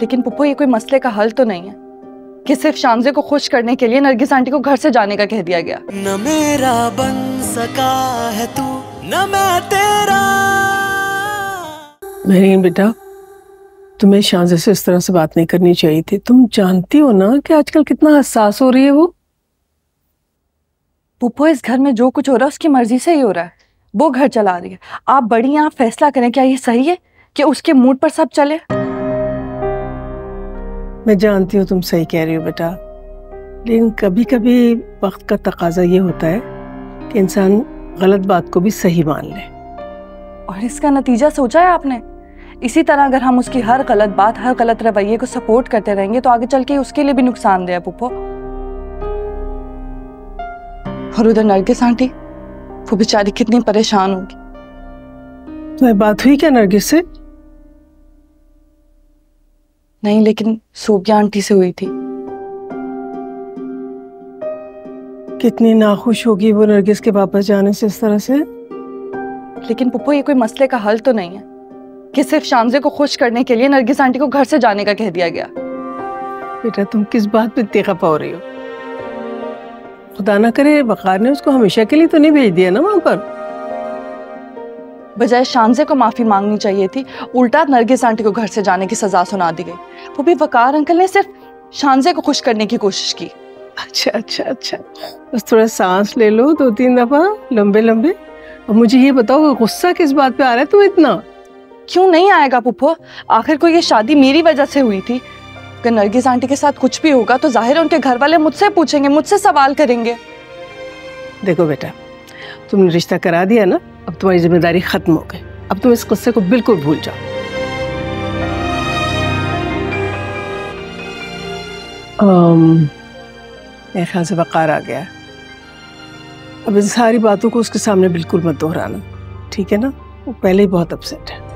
लेकिन पुप्पो ये कोई मसले का हल तो नहीं है कि सिर्फ़ शामजे को खुश करने के लिए नरगिस आंटी को घर से जाने का कह दिया गया। न मेरा बन सका है तू न मैं तेरा। नहीं बेटा तुम्हें शांजे से इस तरह से बात नहीं करनी चाहिए थी। तुम जानती हो ना कि आजकल कितना हसास हो रही है वो? पुप्पो इस घर में जो कुछ हो रहा है उसकी मर्ज़ी से ही हो रहा है। वो घर चला रही है। आप बड़ी आप फैसला करें क्या ये सही है कि उसके मूड पर सब चले? मैं जानती हूँ तुम सही कह रही हो बेटा। लेकिन कभी कभी वक्त का तकाजा ये होता है कि इंसान गलत बात को भी सही मान ले। और इसका नतीजा सोचा है आपने? इसी तरह अगर हम उसकी हर गलत बात हर गलत रवैये को सपोर्ट करते रहेंगे तो आगे चल के उसके लिए भी नुकसान दे पुप्पो और उधर नरगिस आंटी वो बेचारी कितनी परेशान होगी। तुम्हें बात हुई क्या नरगिस से? नहीं लेकिन सोबिया आंटी से हुई थी। कितनी नाखुश होगी वो नरगिस के वापस जाने से इस तरह से? लेकिन पुप्पो ये कोई मसले का हल तो नहीं है कि सिर्फ़ शामजे को खुश करने के लिए नरगिस आंटी को घर से जाने का कह दिया गया। बेटा तुम किस बात पे खपा हो रही हो? खुदा ना करे वकार ने उसको हमेशा के लिए तो नहीं भेज दिया ना वहाँ पर? बजाय शानजे को माफ़ी मांगनी चाहिए थी उल्टा नरगिस आंटी को घर से जाने की सजा सुना दी गई। वो भी वकार अंकल ने सिर्फ़ शानजे को खुश करने की कोशिश की। अच्छा अच्छा अच्छा। बस थोड़ा सांस ले लो दो तीन दफ़ा लंबे लंबे। और मुझे ये बताओ गुस्सा किस बात पे आ रहा है तुम इतना? क्यों नहीं आएगा पुप्पो? आखिर को ये शादी मेरी वजह से हुई थी? अगर नरगिस आंटी के साथ कुछ भी होगा तो ज़ाहिर है उनके घर वाले मुझसे पूछेंगे मुझसे सवाल करेंगे। देखो बेटा तुमने रिश्ता करा दिया ना अब तुम्हारी ज़िम्मेदारी खत्म हो गई। अब तुम इस गुस्से को बिल्कुल भूल जाओ। मेरे ख्याल से वकार आ गया अब इन सारी बातों को उसके सामने बिल्कुल मत दोहराना। ठीक है ना? वो पहले ही बहुत अपसेट है।